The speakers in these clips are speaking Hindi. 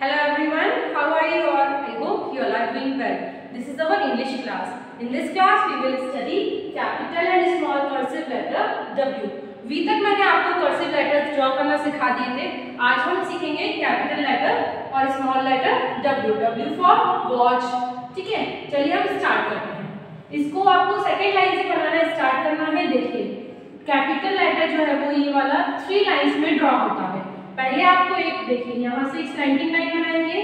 Hello everyone, how are you all? I hope you all are doing well. This is our English class. In this class we will study capital and small cursive letter W. V तक मैंने आपको कर्सिव लेटर्स ड्रॉ करना सिखा दिए थे आज हम सीखेंगे कैपिटल लेटर और small letter W. W for watch ठीक है चलिए हम स्टार्ट करते हैं इसको आपको सेकेंड लाइन से बनाना स्टार्ट करना है देखिए कैपिटल लेटर जो है वो ये वाला थ्री लाइन्स में ड्रॉ होता है पहले आपको एक, देखिए, यहाँ से एक स्लैंडिंग लाइन बनाएँगे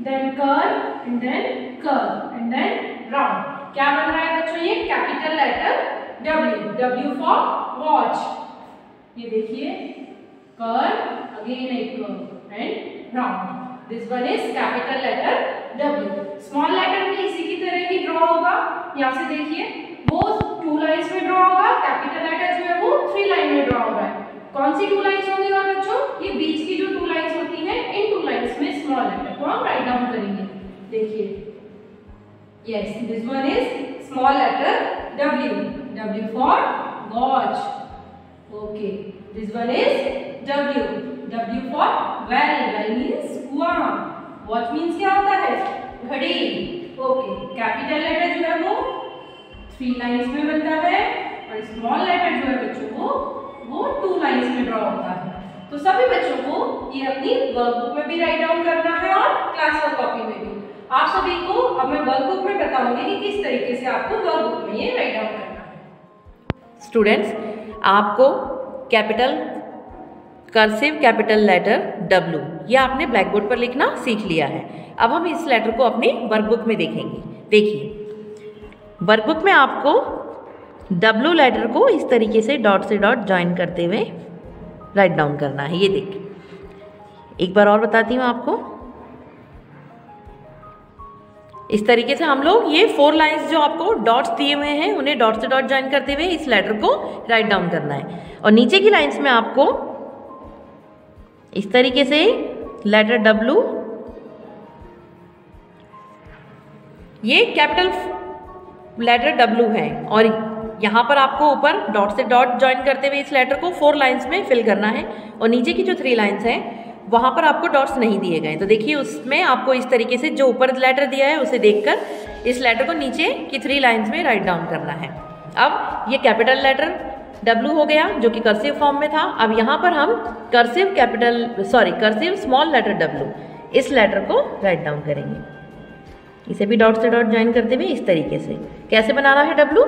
then curve and then curve and then round क्या बन रहा है बच्चों ये? Capital letter W W for watch ये देखिए कर्व अगेन एक curve and round this one is capital letter W. Small letter भी इसी की तरह ही ड्रॉ होगा। यहाँ से देखिए वो टू लाइंस में ड्रॉ होगा कैपिटल लेटर जो है वो थ्री लाइन में ड्रॉ हो रहा है कौन सी टू लाइंस होंगी और बच्चों? ये बीच की जो टू लाइंस होती हैं, इन टू लाइंस में स्मॉल लेटर को हम राइट डाउन करेंगे। देखिए। Yes this one is small letter W. W for watch okay this one is W. W for well well means कुआँ वॉच मींस क्या होता है? घड़ी। ओके कैपिटल लेटर जो है वो थ्री लाइंस में बनता है और स्मॉल लेटर जो है बच्चों को वो टू लाइंस में ड्रॉ होता है। तो सभी बच्चों को ये अपनी वर्कबुक में भी राइट डाउन करना है और क्लास वर्क कॉपी में भी। आप सभी को अब मैं वर्कबुक में बताऊँगी कि किस तरीके से आपको वर्कबुक में ये राइट डाउन करना है। स्टूडेंट्स आपको capital cursive capital letter W, ये आपने ब्लैक बोर्ड पर लिखना सीख लिया है। अब हम इस लेटर को अपनी वर्कबुक में देखेंगे। देखिए वर्कबुक में आपको W लेटर को इस तरीके से डॉट से डॉट ज्वाइन करते हुए राइट डाउन करना है, ये देखिए एक बार और बताती हूँ आपको। इस तरीके से हम लोग ये फोर लाइंस जो आपको डॉट्स दिए हुए हैं, उन्हें डॉट से डॉट ज्वाइन करते हुए इस लेटर को राइट डाउन करना है। और नीचे की लाइंस में आपको इस तरीके से लेटर डब्लू ये कैपिटल लेटर डब्लू है, और यहाँ पर आपको ऊपर डॉट से डॉट ज्वाइन करते हुए इस लेटर को फोर लाइंस में फिल करना है और नीचे की जो थ्री लाइंस हैं, वहाँ पर आपको डॉट्स नहीं दिए गए तो देखिए, उसमें आपको इस तरीके से जो ऊपर लेटर दिया है, उसे देखकर इस लेटर को नीचे की थ्री लाइंस में राइट डाउन करना है। अब ये कैपिटल लेटर W हो गया, जो कि कर्सिव फॉर्म में था। अब यहाँ पर हम cursive capital sorry cursive small letter W इस लेटर को राइट डाउन करेंगे। इसे भी डॉट से डॉट ज्वाइन करते हुए इस तरीके से। कैसे बनाना है W?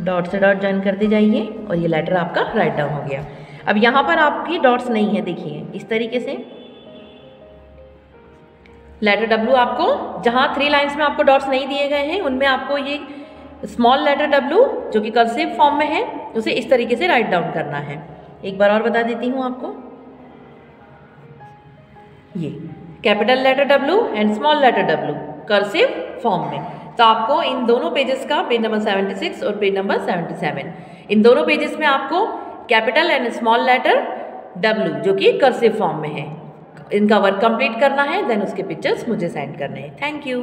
डॉट से डॉट ज्वाइन करते जाइए और ये लेटर आपका राइट डाउन हो गया। अब यहाँ पर आपकी डॉट्स नहीं है, देखिए, इस तरीके से। लेटर W आपको, जहाँ थ्री लाइंस में आपको डॉट्स नहीं दिए गए हैं, उनमें आपको ये स्मॉल लेटर W, जो कि कर्सिव फॉर्म में है, उसे इस तरीके से राइट डाउन करना है। एक बार और बता देती हूँ आपको। ये capital letter W and small letter W cursive form में। तो आपको इन दोनों पेजेस का पेज नंबर 76 और पेज नंबर 77 इन दोनों पेजेस में आपको capital and small letter W जो कि कर्सिव फॉर्म में है। इनका वर्क कंप्लीट करना है देन उसके पिक्चर्स मुझे सेंड करने हैं। Thank you